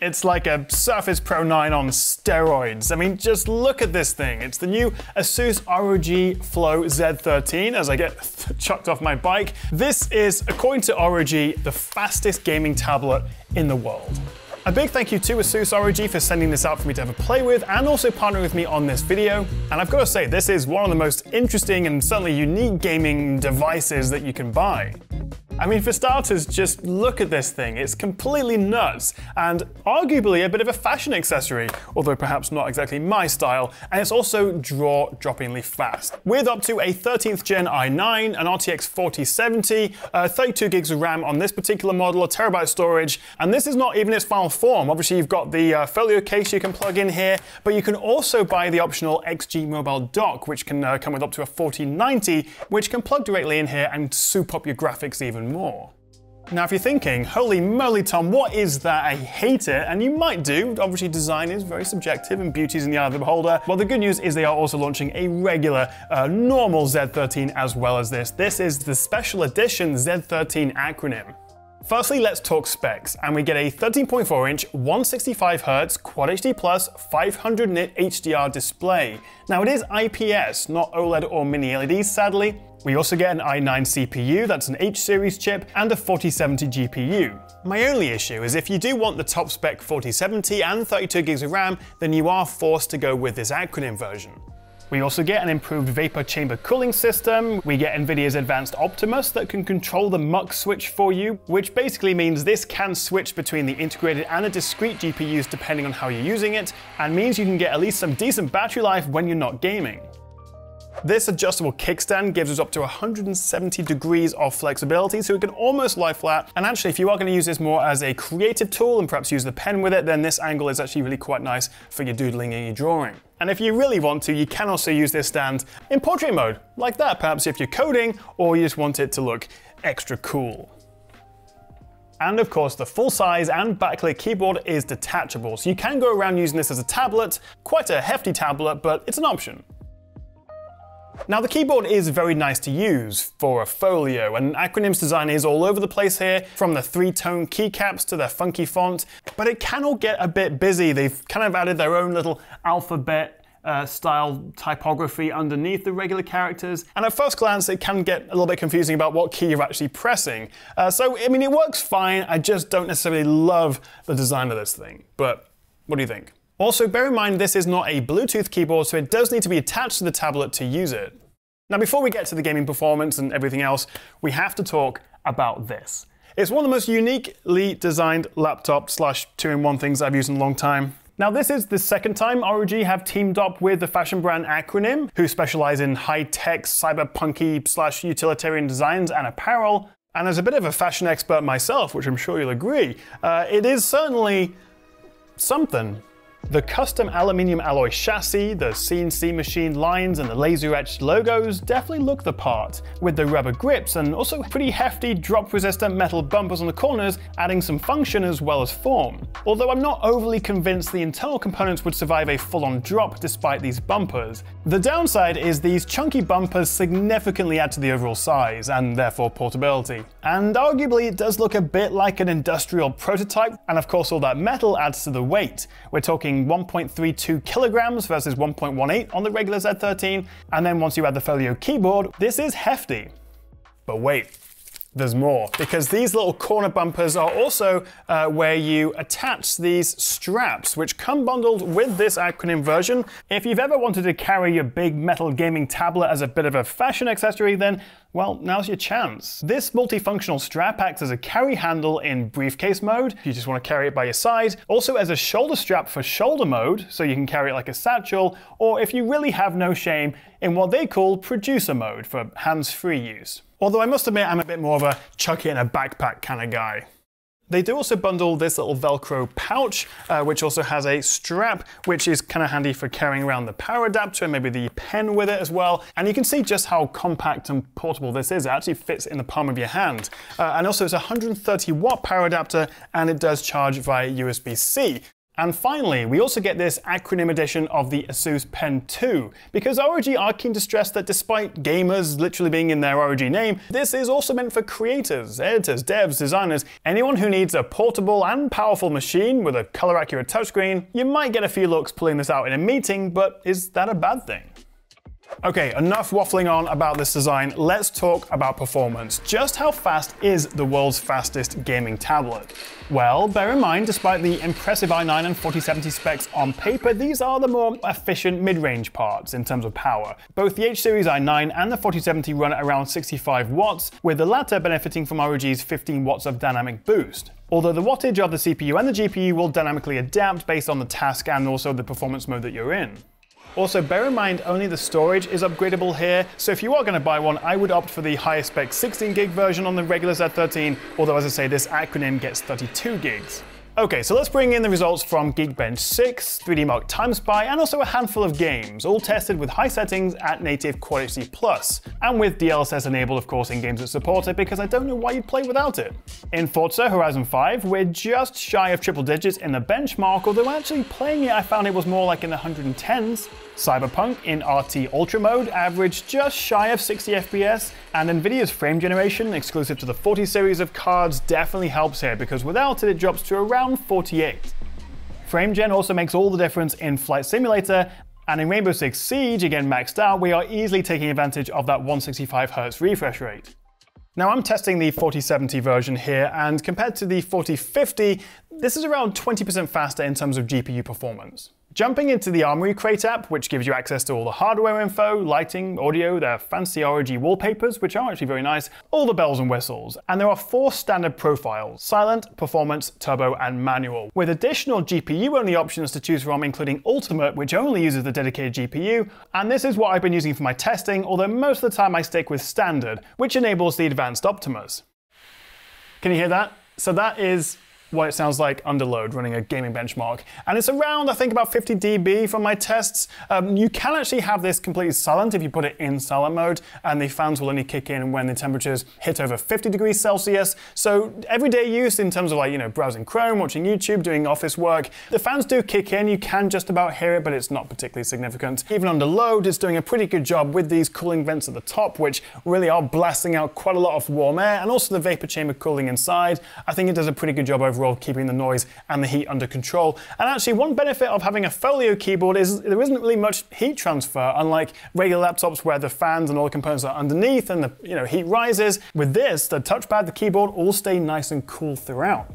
It's like a Surface Pro 9 on steroids. I mean, just look at this thing. It's the new Asus ROG Flow Z13 as I get chucked off my bike. This is, according to ROG, the fastest gaming tablet in the world. A big thank you to Asus ROG for sending this out for me to have a play with and also partnering with me on this video. And I've got to say, this is one of the most interesting and certainly unique gaming devices that you can buy. I mean, for starters, just look at this thing. It's completely nuts and arguably a bit of a fashion accessory, although perhaps not exactly my style, and it's also jaw-droppingly fast. With up to a 13th gen i9, an RTX 4070, uh, 32 gigs of RAM on this particular model, a terabyte storage, and this is not even its final form. Obviously, you've got the uh, folio case you can plug in here, but you can also buy the optional XG Mobile dock, which can uh, come with up to a 4090, which can plug directly in here and soup up your graphics even more. Now, if you're thinking, holy moly, Tom, what is that? I hate it. And you might do. Obviously, design is very subjective and beauty is in the eye of the beholder. Well, the good news is they are also launching a regular, uh, normal Z13 as well as this. This is the special edition Z13 acronym. Firstly, let's talk specs, and we get a 13.4 inch 165Hz Quad HD Plus 500 nit HDR display. Now it is IPS, not OLED or mini LEDs sadly, we also get an i9 CPU, that's an H series chip, and a 4070 GPU. My only issue is if you do want the top spec 4070 and 32 gigs of RAM, then you are forced to go with this acronym version. We also get an improved vapor chamber cooling system. We get NVIDIA's advanced Optimus that can control the mux switch for you, which basically means this can switch between the integrated and the discrete GPUs depending on how you're using it, and means you can get at least some decent battery life when you're not gaming. This adjustable kickstand gives us up to 170 degrees of flexibility, so it can almost lie flat. And actually, if you are going to use this more as a creative tool and perhaps use the pen with it, then this angle is actually really quite nice for your doodling and your drawing. And if you really want to, you can also use this stand in portrait mode, like that, perhaps if you're coding or you just want it to look extra cool. And of course, the full size and backlit keyboard is detachable, so you can go around using this as a tablet, quite a hefty tablet, but it's an option. Now the keyboard is very nice to use for a folio, and Acronym's design is all over the place here, from the three-tone keycaps to their funky font, but it can all get a bit busy. They've kind of added their own little alphabet uh, style typography underneath the regular characters. And at first glance, it can get a little bit confusing about what key you're actually pressing. Uh, so, I mean, it works fine. I just don't necessarily love the design of this thing. But what do you think? Also, bear in mind this is not a Bluetooth keyboard, so it does need to be attached to the tablet to use it. Now, before we get to the gaming performance and everything else, we have to talk about this. It's one of the most uniquely designed laptop slash two-in-one things I've used in a long time. Now, this is the second time ROG have teamed up with the fashion brand Acronym, who specialize in high-tech, cyberpunky slash utilitarian designs and apparel. And as a bit of a fashion expert myself, which I'm sure you'll agree, uh, it is certainly something. The custom aluminium alloy chassis, the CNC machine lines, and the laser etched logos definitely look the part, with the rubber grips and also pretty hefty drop resistant metal bumpers on the corners, adding some function as well as form. Although I'm not overly convinced the internal components would survive a full on drop despite these bumpers. The downside is these chunky bumpers significantly add to the overall size, and therefore portability. And arguably it does look a bit like an industrial prototype, and of course all that metal adds to the weight. We're talking 1.32 kilograms versus 1.18 on the regular Z13. And then once you add the Folio keyboard, this is hefty. But wait, there's more because these little corner bumpers are also uh, where you attach these straps which come bundled with this acronym version. If you've ever wanted to carry your big metal gaming tablet as a bit of a fashion accessory then well, now's your chance. This multifunctional strap acts as a carry handle in briefcase mode, if you just want to carry it by your side, also as a shoulder strap for shoulder mode, so you can carry it like a satchel, or if you really have no shame, in what they call producer mode for hands-free use. Although I must admit I'm a bit more of a chuck it in a backpack kind of guy. They do also bundle this little Velcro pouch, uh, which also has a strap, which is kind of handy for carrying around the power adapter and maybe the pen with it as well. And you can see just how compact and portable this is. It actually fits in the palm of your hand. Uh, and also it's a 130 watt power adapter and it does charge via USB-C. And finally, we also get this acronym edition of the Asus Pen 2, because ROG are keen to stress that despite gamers literally being in their ROG name, this is also meant for creators, editors, devs, designers, anyone who needs a portable and powerful machine with a color accurate touchscreen. You might get a few looks pulling this out in a meeting, but is that a bad thing? Okay, enough waffling on about this design. Let's talk about performance. Just how fast is the world's fastest gaming tablet? Well, bear in mind, despite the impressive i9 and 4070 specs on paper, these are the more efficient mid-range parts in terms of power. Both the H series i9 and the 4070 run at around 65 watts, with the latter benefiting from ROG's 15 watts of dynamic boost. Although the wattage of the CPU and the GPU will dynamically adapt based on the task and also the performance mode that you're in. Also, bear in mind only the storage is upgradable here, so if you are going to buy one, I would opt for the higher spec 16 gig version on the regular Z13, although as I say, this acronym gets 32 gigs. Okay, so let's bring in the results from Geekbench 6, 3D Mark TimeSpy, and also a handful of games, all tested with high settings at native HD Plus, and with DLSS enabled, of course, in games that support it, because I don't know why you'd play without it. In Forza Horizon 5, we're just shy of triple digits in the benchmark, although actually playing it, I found it was more like in the 110s. Cyberpunk in RT Ultra mode averaged just shy of 60 FPS, and Nvidia's frame generation exclusive to the 40 series of cards definitely helps here because without it it drops to around 48. Frame gen also makes all the difference in Flight Simulator, and in Rainbow Six Siege, again maxed out, we are easily taking advantage of that 165Hz refresh rate. Now I'm testing the 4070 version here, and compared to the 4050, this is around 20% faster in terms of GPU performance. Jumping into the Armoury Crate app, which gives you access to all the hardware info, lighting, audio, their fancy ROG wallpapers, which are actually very nice, all the bells and whistles. And there are four standard profiles, silent, performance, turbo, and manual, with additional GPU-only options to choose from, including Ultimate, which only uses the dedicated GPU, and this is what I've been using for my testing, although most of the time I stick with standard, which enables the advanced Optimus. Can you hear that? So that is what it sounds like under load running a gaming benchmark. And it's around, I think, about 50 dB from my tests. Um, you can actually have this completely silent if you put it in silent mode, and the fans will only kick in when the temperatures hit over 50 degrees Celsius. So everyday use in terms of like, you know, browsing Chrome, watching YouTube, doing office work, the fans do kick in. You can just about hear it, but it's not particularly significant. Even under load, it's doing a pretty good job with these cooling vents at the top, which really are blasting out quite a lot of warm air, and also the vapor chamber cooling inside. I think it does a pretty good job overall overall keeping the noise and the heat under control. And actually one benefit of having a folio keyboard is there isn't really much heat transfer, unlike regular laptops where the fans and all the components are underneath and the you know heat rises. With this, the touchpad, the keyboard all stay nice and cool throughout.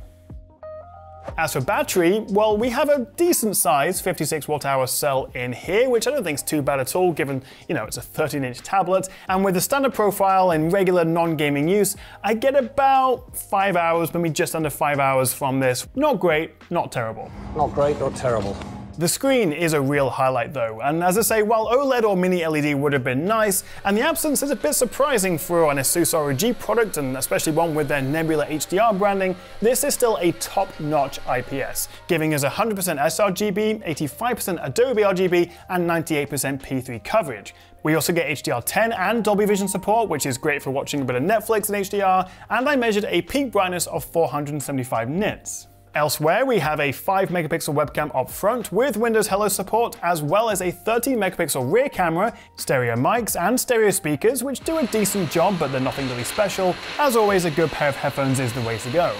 As for battery, well, we have a decent size 56 watt hour cell in here, which I don't think is too bad at all, given, you know, it's a 13 inch tablet. And with the standard profile in regular non-gaming use, I get about five hours, maybe just under five hours from this. Not great, not terrible. Not great, not terrible. The screen is a real highlight though, and as I say, while OLED or Mini LED would have been nice, and the absence is a bit surprising for an ASUS ROG product, and especially one with their Nebula HDR branding, this is still a top-notch IPS, giving us 100% sRGB, 85% Adobe RGB, and 98% P3 coverage. We also get HDR10 and Dolby Vision support, which is great for watching a bit of Netflix in HDR, and I measured a peak brightness of 475 nits. Elsewhere, we have a 5 megapixel webcam up front with Windows Hello support, as well as a 13 megapixel rear camera, stereo mics, and stereo speakers, which do a decent job, but they're nothing really special. As always, a good pair of headphones is the way to go.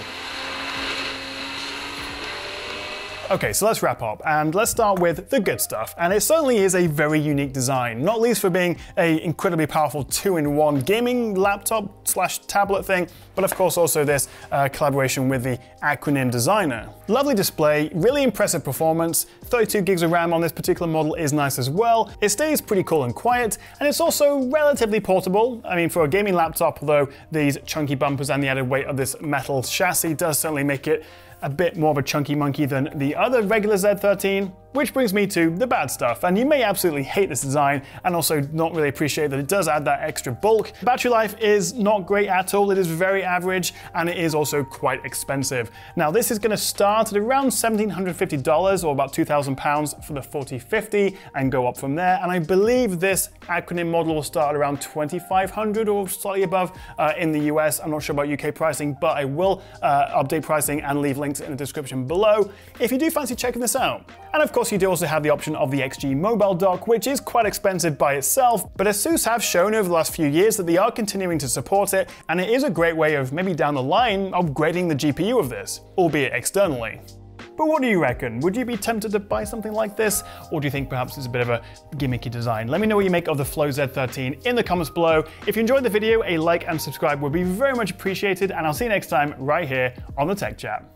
Okay, so let's wrap up and let's start with the good stuff. And it certainly is a very unique design, not least for being a incredibly powerful two-in-one gaming laptop slash tablet thing, but of course also this uh, collaboration with the acronym designer. Lovely display, really impressive performance, 32 gigs of RAM on this particular model is nice as well. It stays pretty cool and quiet, and it's also relatively portable. I mean, for a gaming laptop, although these chunky bumpers and the added weight of this metal chassis does certainly make it a bit more of a chunky monkey than the other regular Z13, Which brings me to the bad stuff, and you may absolutely hate this design and also not really appreciate that it does add that extra bulk. Battery life is not great at all, it is very average, and it is also quite expensive. Now this is going to start at around $1,750 or about £2,000 for the 4050 and go up from there, and I believe this acronym model will start around 2,500, or slightly above uh, in the US. I'm not sure about UK pricing, but I will uh, update pricing and leave links in the description below if you do fancy checking this out. And of course, you do also have the option of the XG mobile dock, which is quite expensive by itself, but ASUS have shown over the last few years that they are continuing to support it, and it is a great way of maybe down the line upgrading the GPU of this, albeit externally. But what do you reckon? Would you be tempted to buy something like this? Or do you think perhaps it's a bit of a gimmicky design? Let me know what you make of the Flow Z13 in the comments below. If you enjoyed the video, a like and subscribe would be very much appreciated, and I'll see you next time right here on the Tech Chap.